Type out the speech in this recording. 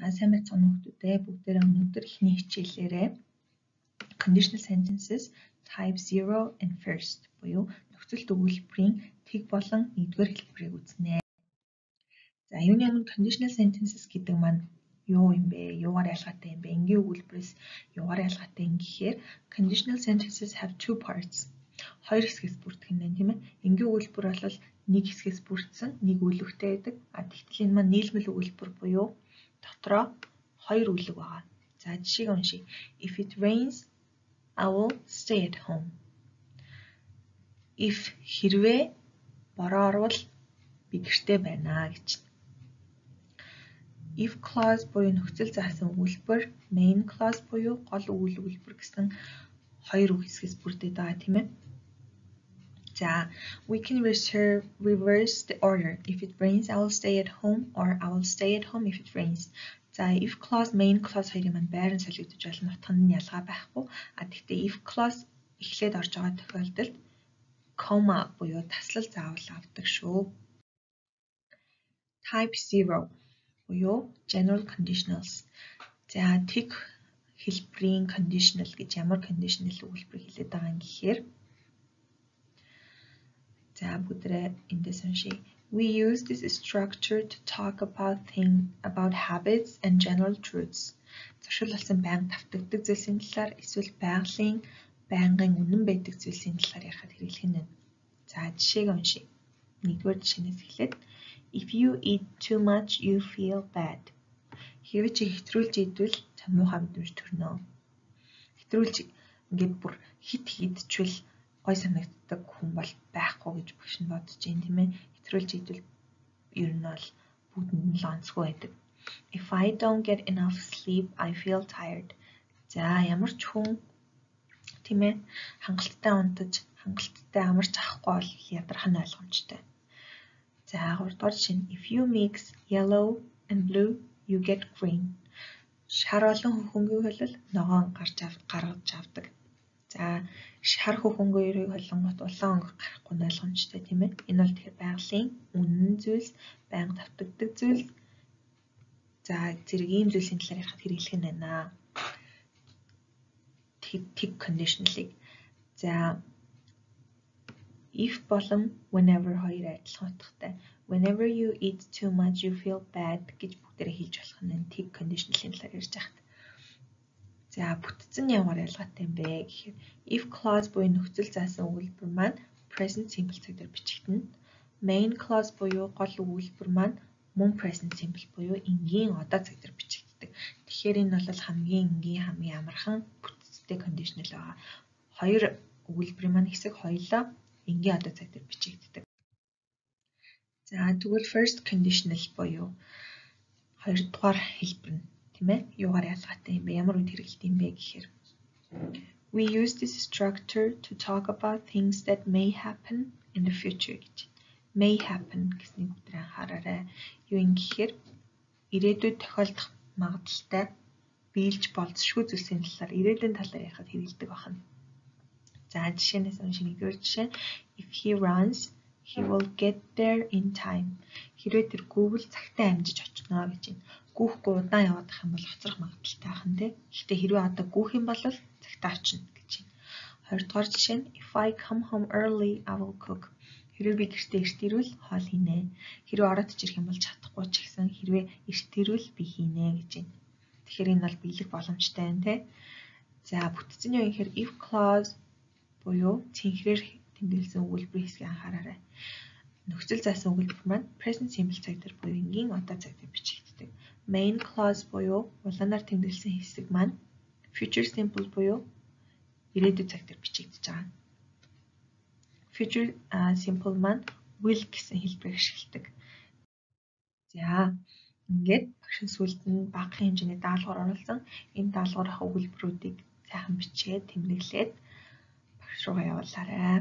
За сайн байцгаана уу хүмүүдээ. Бүгдээрээ өнөөдөр эхний хичээлээрээ conditional sentences type 0 and first буюу нөхцөлт өгүүлбэрийн тэг болон нэгдүгээр хэлбэрийг үзнэ. За юуны өмнө conditional sentences гэдэг маань юу юм бэ? Юугаар ялгаатай юм бэ? Энгийн өгүүлбэрээс юугаар ялгаатай юм гэхээр conditional sentences have two parts. Хоёр хэсгээс бүрддэг юм тийм ээ. Энгийн өгүүлбэр бол нэг хэсгээс бүрдсэн, нэг үлгтэй байдаг. А тэгтэл энэ маань нийлмэл өгүүлбэр буюу дотроо хоёр үлэг байгаа. За жишээг уншия. If it rains, I will stay at home. If хэрвээ бороо орвол би гэртээ байна гэж. If clause буюу нөхцөл заасан өгүүлбэр, main clause буюу гол өгүүлбэр гэсэн хоёр үг хэсгээс бүрдээд байгаа тийм ээ. За, we can reserve, reverse the order. If it rains, I will stay at home or I will stay at home if it rains. За, if clause, main clause хоёрын маань байран солигдож болно. Утга нь ялгаа байхгүй. А тэгтээ if clause эхлээд орж байгаа тохиолдолд comma буюу таслал заавал авдаг шүү. Type 0 буюу general conditionals. За, тэг хэлбэрийн conditional гэж ямар conditional өгүүлбэр хэлээд байгаа юм гэхээр За бүгдээ эндээс уншия. We use this structure to talk about thing about habits and general truths. Зуршуулсан байнга давтагддаг зүйлсийн талаар эсвэл байгалийн байнгын үнэн байдаг зүйлсийн талаар ярихад хэрэглэх нь. За жишээг уншия. Нэгдүгээр жишээнээс эхлээд If you eat too much, you feel bad. Хэрвээ чи хэтрүүлж идвэл чам муухай мэдрэмж төрнө. Хэтрүүлж ингээд бүр хит хидчвэл гой санагддаг хүн бол байхгүй гэж багш нь бодож байна тийм ээ. Хэтрүүлж идвэл ер нь бол бүгдэнд нь л онцгүй байдаг. If I don't get enough sleep, I feel tired. За ямар ч хүн тийм ээ хангалттай унтаж хангалттай амарч авахгүй бол ядрах нь ойлгомжтой. За 3 дугаар нь if you mix yellow and blue you get green. Шар олон хөнгөний бол ногоон гарч гаргаж авдаг. За шар хөхөнгөөрийг холонгот улаан өнгө гарахгүй нь ойлгомжтой тийм ээ. Энэ бол тэгэхээр байгалийн үнэн зүйлс, байнга давтагддаг зүйлс. За зэрэг ийм зүйлсийн талаар ярихад хэрэглэх нь байна. Tip conditional-ыг. За if болон whenever хоёр адилхан утгатай. Whenever you eat too much you feel bad гэж бүгдээрээ хэлж болох нь tip conditional-ийн талаар ярьж байгаа. За бүтцэн ямар ялгаатай юм бэ гэхээр if clause буюу нөхцөл заасан өгүүлбэр маань present simple дээр бичигдэнэ. Main clause буюу гол өгүүлбэр маань мөн present simple буюу энгийн одоо дээр бичигддэг. Тэгэхээр энэ бол хамгийн энгийн хамгийн амархан бүтцтэй conditional байгаа. Хоёр өгүүлбэрийн маань хэсэг хоёлоо энгийн одоо дээр бичигддэг. За тэгвэл first conditional буюу хоёрдугаар хэлбэр нь тийм ээ юугаар ялгаатай юм бэ ямар үед хэрэгэлт юм бэ гэхээр we use this structure to talk about things that may happen in the future гэж may happen гэснийг бүгд анхаараарай юу юм гэхээр ирээдүйд тохиолдох магадaltaй биелж болцшгүй зүйлсийн талаар ирээдүйн талаар ярихад хэрэгэлдэг байна. За жишээнээс уншиж нэгдүгээр жишээ if he runs he will get there in time. Хэрвээ тэр гүүвэл цагтаа амжиж очихно гэж байна гүүхгүй удаан явах юм бол хоцрох магадaltaй нь тий. Гэхдээ хэрвээ одоо гүүх юм бол цагтаа очино гэж байна. Хоёрдугаар жишээ нь if I come home early I will cook. Хэрвээ би гэртээ эрт ирвэл хоол хийнэ. Хэрвээ ороод ирэх юм бол чадахгүй ч гэсэн хэрвээ эрт ирвэл би хийнэ гэж байна. Тэгэхээр энэ бол биелэх боломжтой байна тий. За бүтцэн юу гэхээр if clause буюу цэнхрээр тэмдэглэсэн өгүүлбэр хэсгийг анхаараарай. Нөхцөл заасан өгүүлбэр маань present simple цаг дээр буюу энгийн одоо цаг дээр бичигддэг main clause буюу улаанаар тэмдэглэсэн хэсэг маань future simple буюу ирээдүйн цаг дээр бичигдэж байгаа. Future simple маань will гэсэн хэлбэрийг ашигладаг. За ингээд багшин сүлд нь багахан хэмжээний даалгавар оруулсан энэ даалгаврынхаа өгүүлбэрүүдийг сайхан бичээд тэмдэглээд багш руугаа явуулаарай.